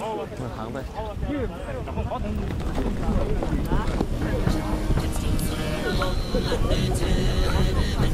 哦我呗。一